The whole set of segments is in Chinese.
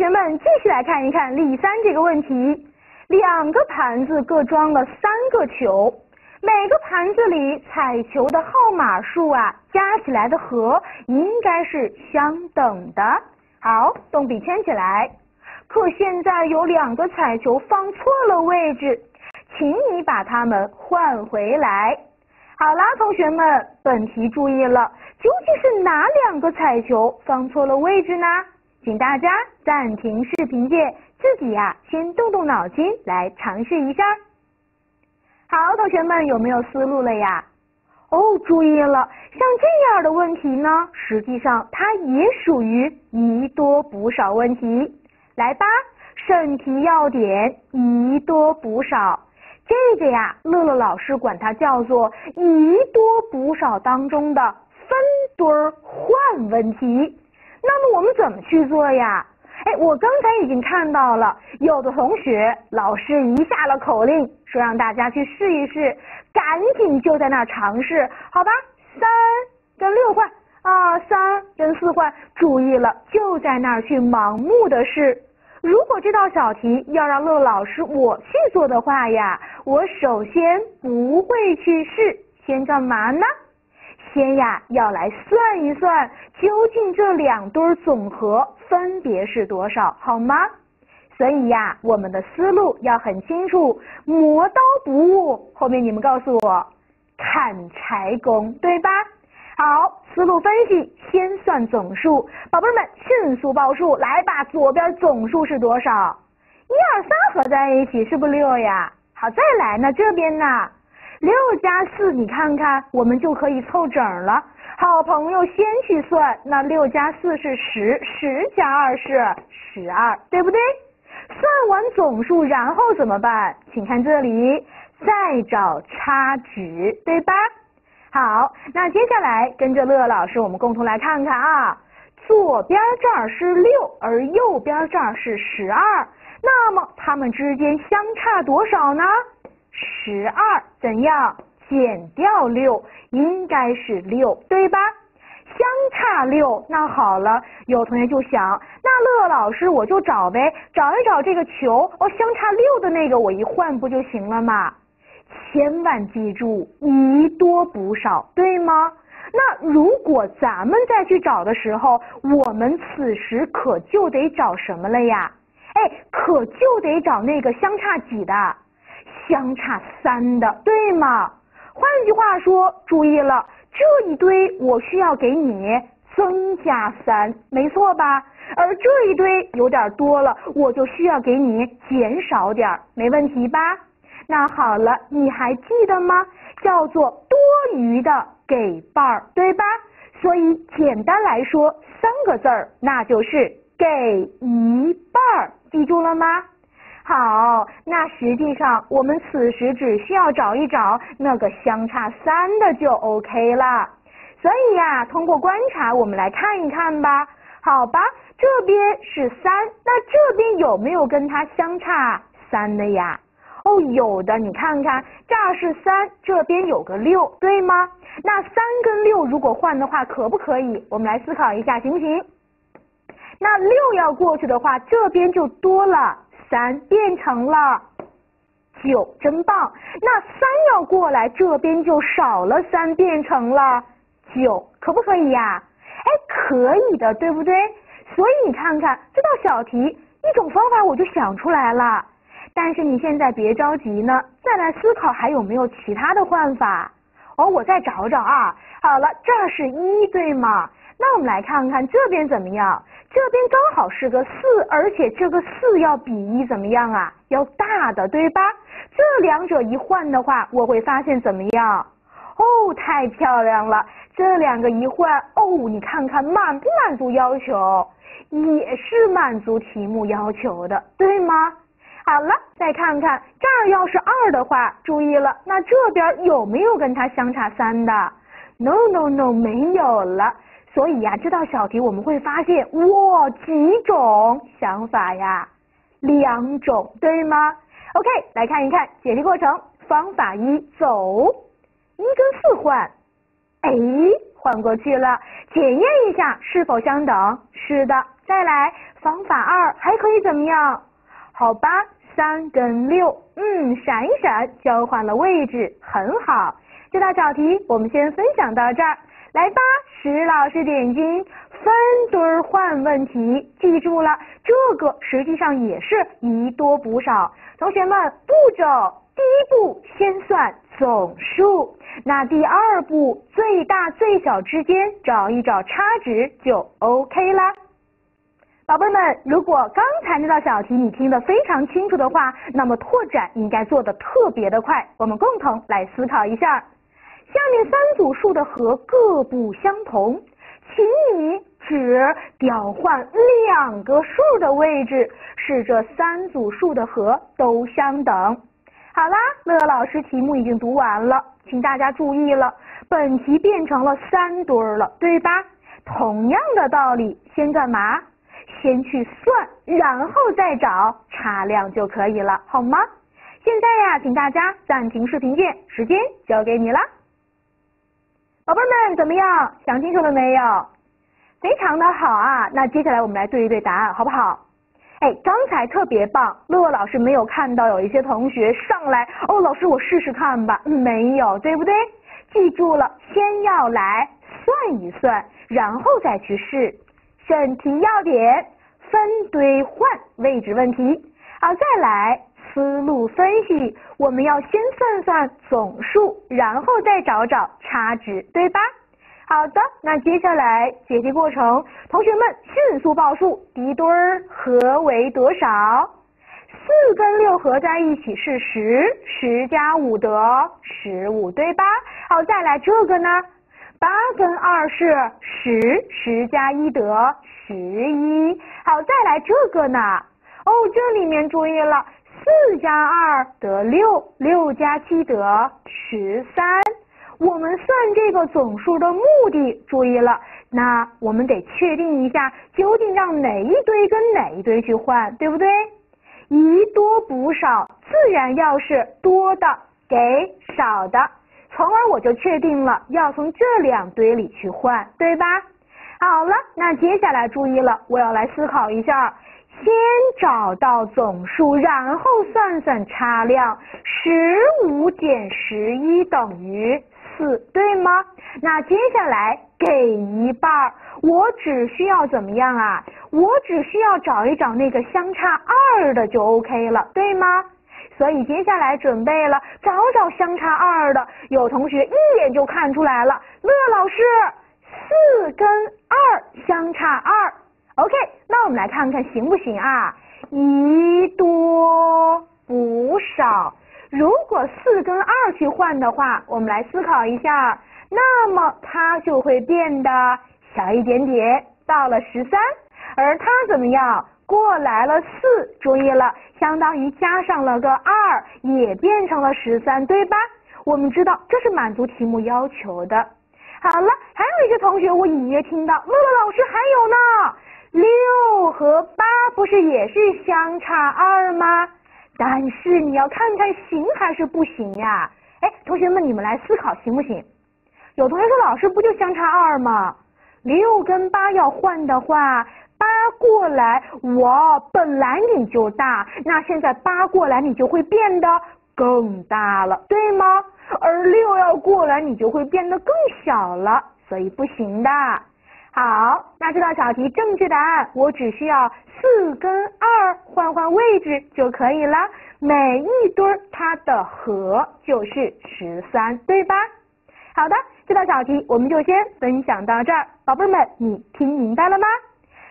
同学们继续来看一看例三这个问题：两个盘子各装了三个球，每个盘子里彩球的号码数啊，加起来的和应该是相等的。好，动笔圈起来。可现在有两个彩球放错了位置，请你把它们换回来。好啦，同学们，本题注意了，究竟是哪两个彩球放错了位置呢？请大家暂停视频键，自己呀先动动脑筋来尝试一下。好，同学们有没有思路了呀？哦，注意了，像这样的问题呢，实际上它也属于宜多补少问题。来吧，审题要点宜多补少，这个呀，乐乐老师管它叫做宜多补少当中的分堆换问题。那么我们怎么去做呀？哎，我刚才已经看到了，有的同学老师一下了口令，说让大家去试一试，赶紧就在那儿尝试，好吧？三跟六换啊，三跟四换，注意了，就在那儿去盲目的试。如果这道小题要让乐乐老师我去做的话呀，我首先不会去试，先干嘛呢？先呀，要来算一算，究竟这两堆总和分别是多少，好吗？所以呀，我们的思路要很清楚，磨刀不误。后面你们告诉我，砍柴工，对吧？好，思路分析，先算总数，宝贝们迅速报数，来吧，左边总数是多少？一二三合在一起是不是六呀？好，再来呢，这边呢？六加四，你看看，我们就可以凑整了。好朋友先去算，那六加四是十，十加二是十二，对不对？算完总数，然后怎么办？请看这里，再找差值，对吧？好，那接下来跟着乐乐老师，我们共同来看看啊，左边这儿是六，而右边这儿是十二，那么它们之间相差多少呢？十二怎样减掉六，应该是六，对吧？相差六，那好了，有同学就想，那乐乐老师我就找呗，找一找这个球，哦，相差六的那个我一换不就行了吗？千万记住，宜多补少，对吗？那如果咱们再去找的时候，我们此时可就得找什么了呀？哎，可就得找那个相差几的。相差三的，对吗？换句话说，注意了，这一堆我需要给你增加三，没错吧？而这一堆有点多了，我就需要给你减少点，没问题吧？那好了，你还记得吗？叫做多余的给半儿，对吧？所以简单来说，三个字儿，那就是给一半儿，记住了吗？好，那实际上我们此时只需要找一找那个相差三的就 OK 了。所以呀，通过观察，我们来看一看吧。好吧，这边是三，那这边有没有跟它相差三的呀？哦，有的，你看看，这儿是三，这边有个六，对吗？那三跟六如果换的话，可不可以？我们来思考一下，行不行？那六要过去的话，这边就多了。三变成了九，真棒！那三要过来，这边就少了三，变成了九，可不可以呀？哎，可以的，对不对？所以你看看这道小题，一种方法我就想出来了。但是你现在别着急呢，再来思考还有没有其他的换法。哦，我再找找啊。好了，这是一对吗？那我们来看看这边怎么样？这边刚好是个四，而且这个四要比一怎么样啊？要大的，对吧？这两者一换的话，我会发现怎么样？哦，太漂亮了！这两个一换，哦，你看看满不满足要求？也是满足题目要求的，对吗？好了，再看看这儿要是二的话，注意了，那这边有没有跟它相差三的？No No No，没有了。所以呀，这道小题我们会发现，哇，几种想法呀？两种，对吗？OK，来看一看解题过程。方法一，走，一跟四换，哎，换过去了，检验一下是否相等。是的，再来，方法二还可以怎么样？好吧，三跟六，嗯，闪一闪，交换了位置，很好。这道小题我们先分享到这儿，来吧，石老师点睛，分堆换问题，记住了，这个实际上也是宜多补少。同学们，步骤第一步先算总数，那第二步最大最小之间找一找差值就 OK 啦。宝贝们，如果刚才那道小题你听得非常清楚的话，那么拓展应该做的特别的快。我们共同来思考一下。下面三组数的和各不相同，请你只调换两个数的位置，使这三组数的和都相等。好啦，乐乐老师题目已经读完了，请大家注意了，本题变成了三堆了，对吧？同样的道理，先干嘛？先去算，然后再找差量就可以了，好吗？现在呀，请大家暂停视频键，时间交给你了。宝贝们怎么样？想清楚了没有？非常的好啊！那接下来我们来对一对答案，好不好？哎，刚才特别棒，乐乐老师没有看到有一些同学上来哦，老师我试试看吧，没有，对不对？记住了，先要来算一算，然后再去试。审题要点：分堆换位置问题。好，再来。思路分析，我们要先算算总数，然后再找找差值，对吧？好的，那接下来解题过程，同学们迅速报数，第一堆儿和为多少？四跟六合在一起是十，十加五得十五，对吧？好，再来这个呢？八跟二是十，十加一得十一。好，再来这个呢？哦，这里面注意了。四加二得六，六加七得十三。我们算这个总数的目的，注意了，那我们得确定一下，究竟让哪一堆跟哪一堆去换，对不对？宜多补少，自然要是多的给少的，从而我就确定了要从这两堆里去换，对吧？好了，那接下来注意了，我要来思考一下。先找到总数，然后算算差量。十五减十一等于四，对吗？那接下来给一半，我只需要怎么样啊？我只需要找一找那个相差二的就 OK 了，对吗？所以接下来准备了找找相差二的，有同学一眼就看出来了，乐老师，四跟二相差二。OK，那我们来看看行不行啊？一多补少。如果四跟二去换的话，我们来思考一下，那么它就会变得小一点点，到了十三。而它怎么样？过来了四，注意了，相当于加上了个二，也变成了十三，对吧？我们知道这是满足题目要求的。好了，还有一些同学，我隐约听到乐乐老师还有呢。六和八不是也是相差二吗？但是你要看看行还是不行呀？哎，同学们，你们来思考行不行？有同学说老师不就相差二吗？六跟八要换的话，八过来我本来你就大，那现在八过来你就会变得更大了，对吗？而六要过来你就会变得更小了，所以不行的。好，那这道小题正确答案，我只需要四跟二换换位置就可以了。每一堆它的和就是十三，对吧？好的，这道小题我们就先分享到这儿，宝贝们，你听明白了吗？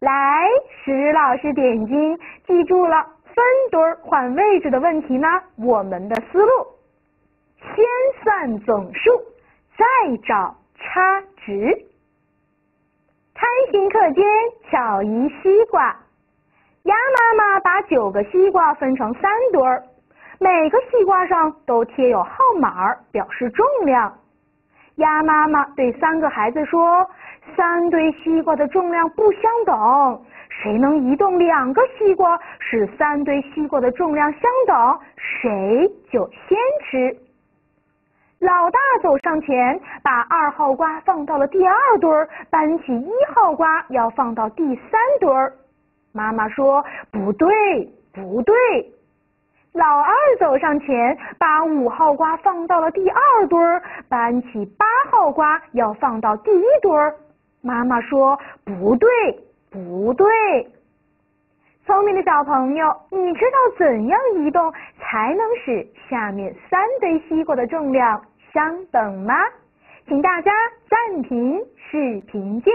来，石老师点睛，记住了分堆换位置的问题呢？我们的思路，先算总数，再找差值。开心课间巧移西瓜，鸭妈妈把九个西瓜分成三堆儿，每个西瓜上都贴有号码，表示重量。鸭妈妈对三个孩子说：“三堆西瓜的重量不相等，谁能移动两个西瓜，使三堆西瓜的重量相等，谁就先吃。”老大走上前，把二号瓜放到了第二堆儿，搬起一号瓜要放到第三堆儿。妈妈说：“不对，不对。”老二走上前，把五号瓜放到了第二堆儿，搬起八号瓜要放到第一堆儿。妈妈说：“不对，不对。”聪明的小朋友，你知道怎样移动才能使下面三堆西瓜的重量相等吗？请大家暂停视频键。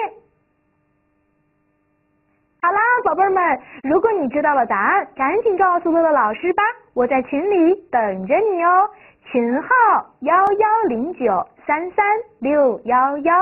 好啦，宝贝儿们，如果你知道了答案，赶紧告诉乐乐老师吧，我在群里等着你哦。群号幺幺零九三三六幺幺。